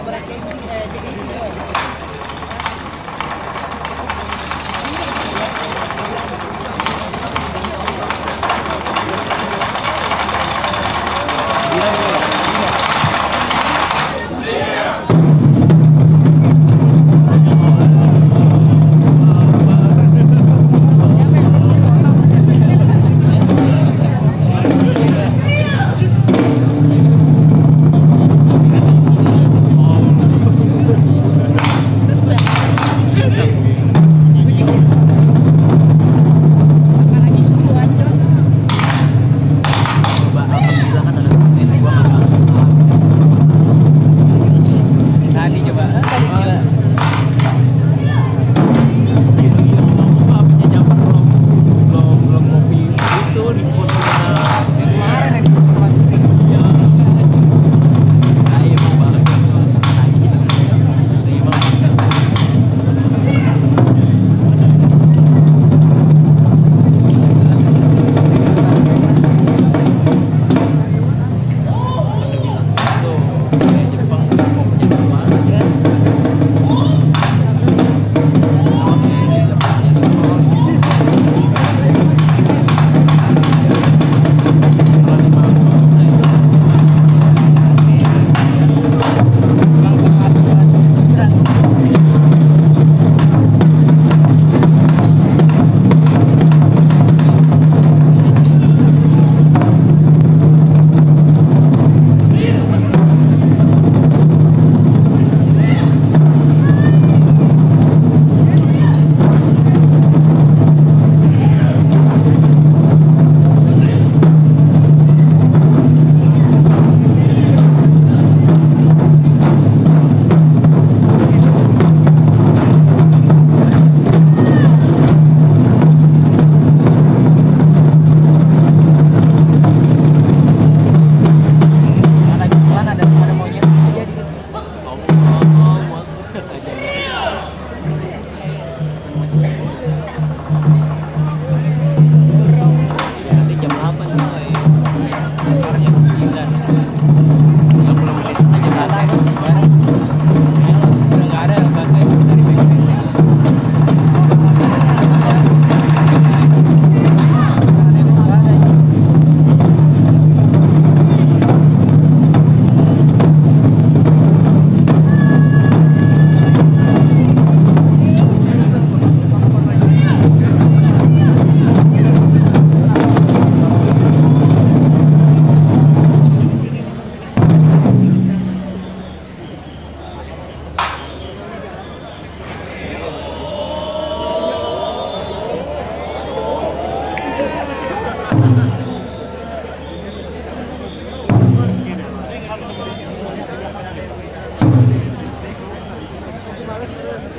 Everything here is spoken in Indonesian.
Tawar, Let's go.